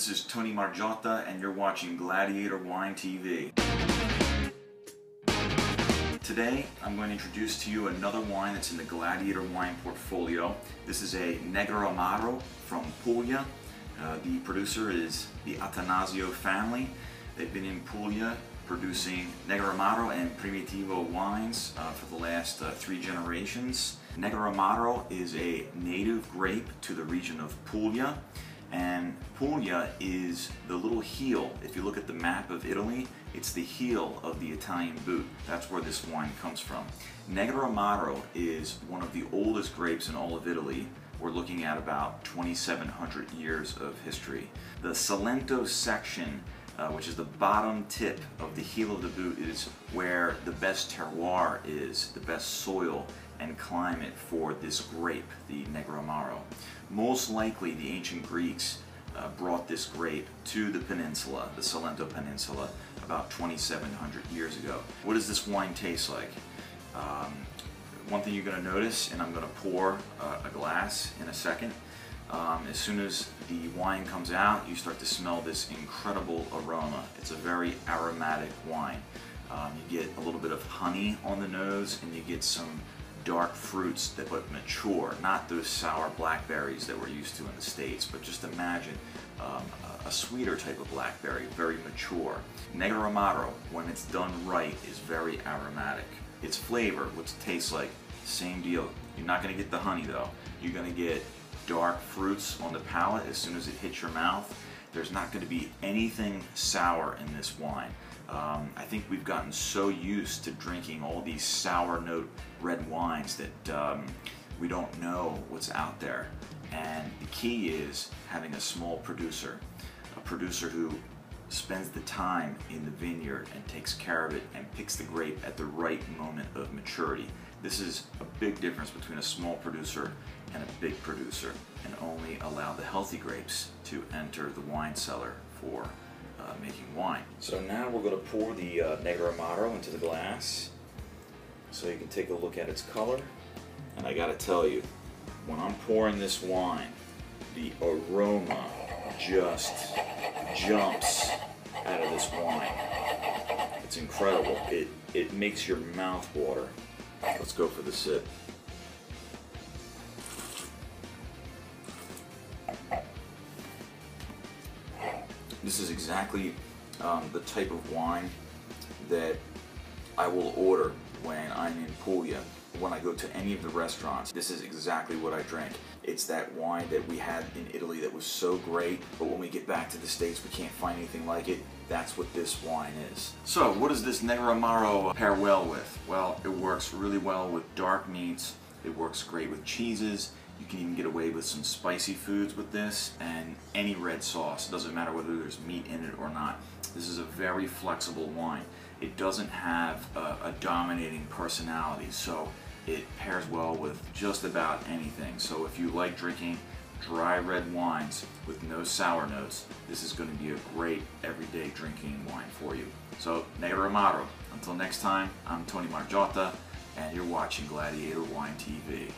This is Tony Margiotta, and you're watching Gladiator Wine TV. Today, I'm going to introduce to you another wine that's in the Gladiator wine portfolio. This is a Negroamaro from Puglia. Uh, the producer is the Atanasio family. They've been in Puglia producing Negroamaro and Primitivo wines uh, for the last uh, three generations. Negroamaro is a native grape to the region of Puglia and Puglia is the little heel. If you look at the map of Italy, it's the heel of the Italian boot. That's where this wine comes from. Negroamaro is one of the oldest grapes in all of Italy. We're looking at about 2,700 years of history. The Salento section uh, which is the bottom tip of the heel of the boot, is where the best terroir is, the best soil and climate for this grape, the Negroamaro. Most likely the ancient Greeks uh, brought this grape to the peninsula, the Salento Peninsula, about 2,700 years ago. What does this wine taste like? Um, one thing you're going to notice, and I'm going to pour uh, a glass in a second, um, as soon as the wine comes out, you start to smell this incredible aroma. It's a very aromatic wine. Um, you get a little bit of honey on the nose and you get some dark fruits that but mature, not those sour blackberries that we're used to in the States, but just imagine um, a, sweeter type of blackberry, very mature. Negroamaro, when it's done right, is very aromatic. Its flavor, it tastes like, same deal. You're not going to get the honey though. You're going to get dark fruits on the palate as soon as it hits your mouth. There's not going to be anything sour in this wine. Um, I think we've gotten so used to drinking all these sour note red wines that um, we don't know what's out there. And the key is having a small producer, a producer who spends the time in the vineyard and takes care of it and picks the grape at the right moment of maturity. This is a big difference between a small producer and a big producer and only allow the healthy grapes to enter the wine cellar for uh, making wine. So now we're going to pour the uh, Negroamaro into the glass so you can take a look at its color. And I got to tell you, when I'm pouring this wine, the aroma just jumps out of this wine. It's incredible. It, it makes your mouth water. Let's go for the sip. This is exactly um, the type of wine that I will order when I'm in Puglia. When I go to any of the restaurants, this is exactly what I drink. It's that wine that we had in Italy that was so great, but when we get back to the States, we can't find anything like it. That's what this wine is. So what does this Negroamaro pair well with? Well, it works really well with dark meats. It works great with cheeses. You can even get away with some spicy foods with this and any red sauce. It doesn't matter whether there's meat in it or not. This is a very flexible wine. It doesn't have a, a dominating personality, so it pairs well with just about anything. So if you like drinking dry red wines with no sour notes, this is going to be a great everyday drinking wine for you. So, Negroamaro. Until next time, I'm Tony Margiotta, and you're watching Gladiator Wine TV.